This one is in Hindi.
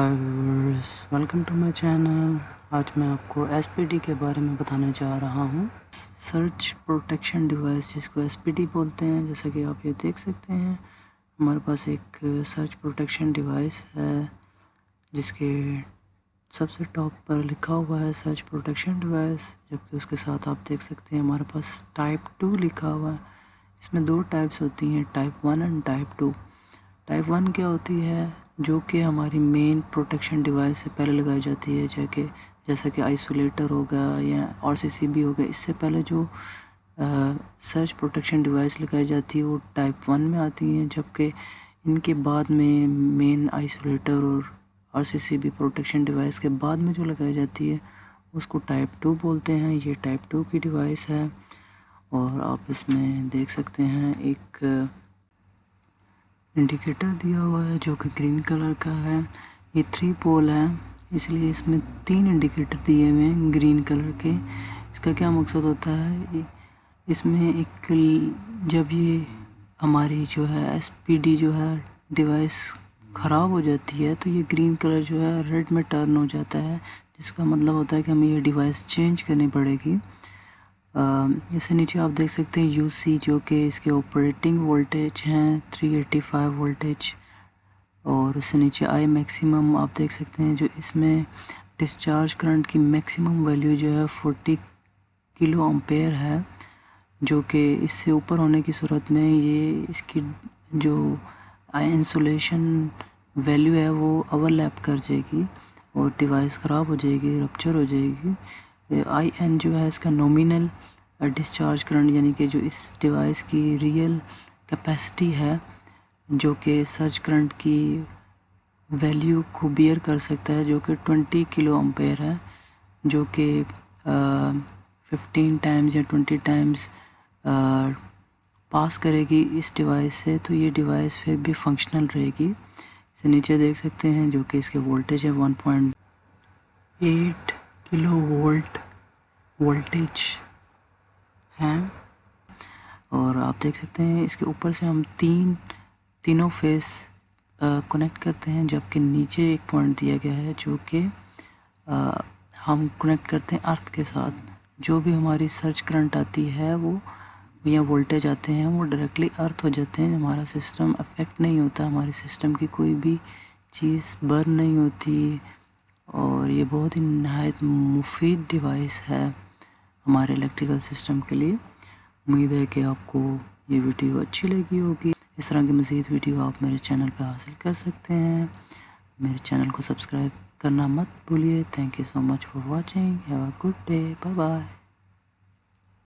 वेलकम टू माय चैनल आज मैं आपको एसपीडी के बारे में बताने जा रहा हूँ। सर्च प्रोटेक्शन डिवाइस जिसको एसपीडी बोलते हैं, जैसा कि आप ये देख सकते हैं। हमारे पास एक सर्च प्रोटेक्शन डिवाइस है, जिसके सबसे टॉप पर लिखा हुआ है सर्च प्रोटेक्शन डिवाइस जबकि उसके साथ आप देख सकते हैं, हमारे पास टाइप टू लिखा हुआ है। इसमें दो टाइप्स होती हैं type one and type two type one क्या होती है? जो कि हमारी मेन प्रोटेक्शन डिवाइस से पहले लगाई जाती है, जैसे जैसा कि आइसोलेटर होगा या और सी होगा इससे पहले जो सर्च प्रोटेक्शन डिवाइस लगाई जाती है, वो टाइप वन में आती हैं, जबकि इनके बाद में मेन आइसोलेटर और आर सी प्रोटेक्शन डिवाइस के बाद में जो लगाई जाती है, उसको टाइप टू बोलते हैं। ये टाइप टू की डिवाइस है और आप इसमें देख सकते हैं, एक इंडिकेटर दिया हुआ है जो कि ग्रीन कलर का है। ये थ्री पोल है, इसलिए इसमें तीन इंडिकेटर दिए हुए हैं ग्रीन कलर के। इसका क्या मकसद होता है? इसमें एक जब ये हमारी जो है एसपीडी जो है डिवाइस ख़राब हो जाती है तो ये ग्रीन कलर जो है रेड में टर्न हो जाता है, जिसका मतलब होता है कि हमें ये डिवाइस चेंज करनी पड़ेगी। इससे नीचे आप देख सकते हैं यूसी जो कि इसके ऑपरेटिंग वोल्टेज हैं 385 वोल्टेज और उससे नीचे आई मैक्सिमम आप देख सकते हैं जो इसमें डिस्चार्ज करंट की मैक्सिमम वैल्यू जो है 40 किलो अम्पेयर है, जो कि इससे ऊपर होने की सूरत में ये इसकी जो आई इंसुलेशन वैल्यू है वो ओवरलैप कर जाएगी और डिवाइस ख़राब हो जाएगी रपच्चर हो जाएगी। आई एन जो है इसका नॉमिनल डिस्चार्ज करंट, यानी कि जो इस डिवाइस की रियल कैपेसिटी है, जो कि सर्च करंट की वैल्यू को बियर कर सकता है, जो कि 20 किलो अम्पेयर है, जो कि फिफ्टीन टाइम्स या 20 टाइम्स पास करेगी इस डिवाइस से तो ये डिवाइस फिर भी फंक्शनल रहेगी। इसे नीचे देख सकते हैं, जो कि इसके वोल्टेज है 1.8 किलो वोल्ट वोल्टेज हैं। और आप देख सकते हैं, इसके ऊपर से हम तीन, तीनों फेस कनेक्ट करते हैं, जबकि नीचे एक पॉइंट दिया गया है, जो कि हम कनेक्ट करते हैं अर्थ के साथ। जो भी हमारी सर्च करंट आती है, वो, या वोल्टेज आते हैं, वो डायरेक्टली अर्थ हो जाते हैं। हमारा सिस्टम अफेक्ट नहीं होता, हमारे सिस्टम की कोई भी चीज़ बर्न नहीं होती। और ये बहुत ही नहायत मुफीद डिवाइस है। हमारे इलेक्ट्रिकल सिस्टम के लिए। उम्मीद है कि आपको ये वीडियो अच्छी लगी होगी। इस तरह की मज़ीद वीडियो आप मेरे चैनल पर हासिल कर सकते हैं। मेरे चैनल को सब्सक्राइब करना मत भूलिए। Thank you so much for watching have a good day bye bye